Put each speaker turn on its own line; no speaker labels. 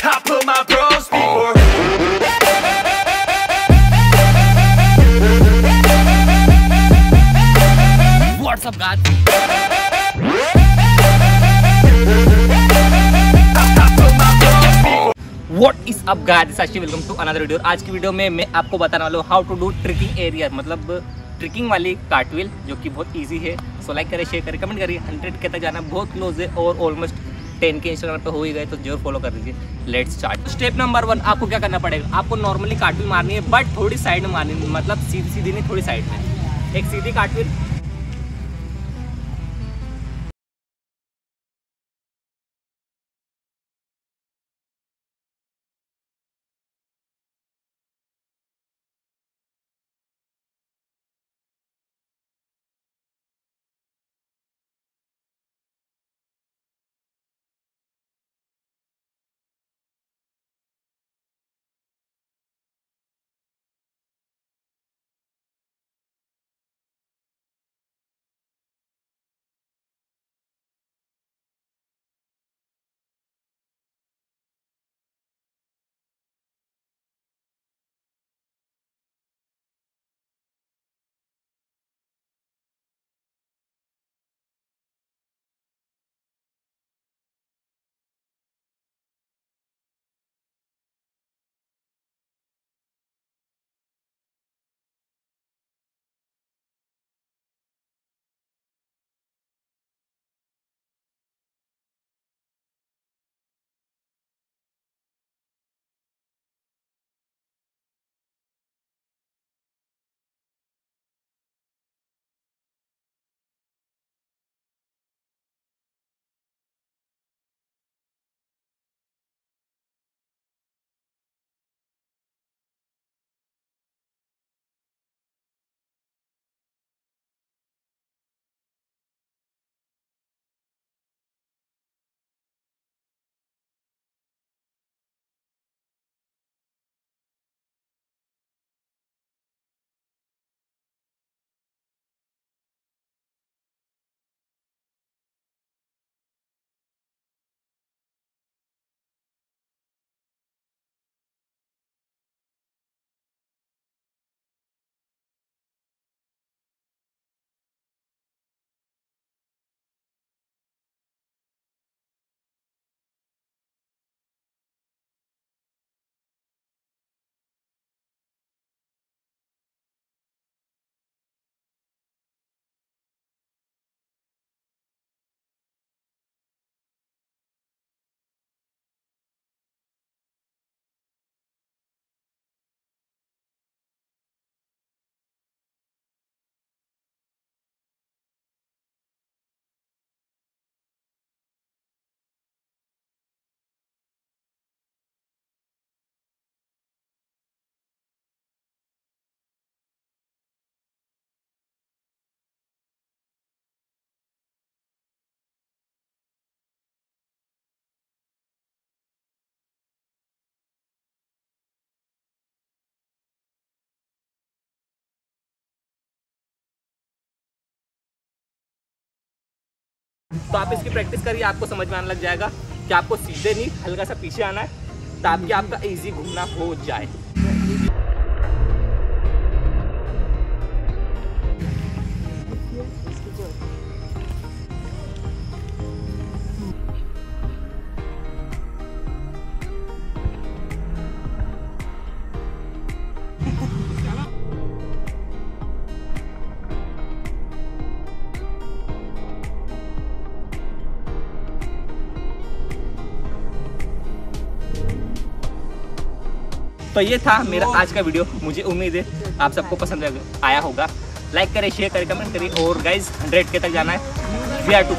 I put my bros before.
What's up guys what is up guys welcome to another video आज की video में मैं आपको बताने वाला हूँ how to do tricking area मतलब ट्रिकिंग वाली कार्टविल जो कि बहुत इजी है. सो लाइक करें शेयर करें कमेंट करिए. हंड्रेड के तक जाना बहुत क्लोज है और ऑलमोस्ट टेन के इंस्टाग्राम पे हो ही गए तो ज़रूर फॉलो कर दीजिए let's start step number one आपको क्या करना पड़ेगा? आपको नॉर्मली काटवी मारनी है बट थोड़ी साइड में मारनी मतलब सीधी सीधी नहीं, थोड़ी साइड में। एक सीधी कार्टविल तो आप इसकी प्रैक्टिस करिए, आपको समझ में आने लग जाएगा कि आपको सीधे नहीं, हल्का सा पीछे आना है, ताकि आपका इजी घूमना हो जाए। तो ये था मेरा आज का वीडियो। मुझे उम्मीद है आप सबको पसंद आया होगा। लाइक करें शेयर करें कमेंट करें। और गाइज़ हंड्रेड के तक जाना है। We are to